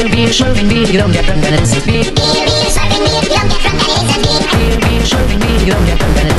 He'll be showing me you don't get drunk and it's his beat. He'll be showing me you don't get drunk and it's beat. Be me you don't get drunk and it's beat.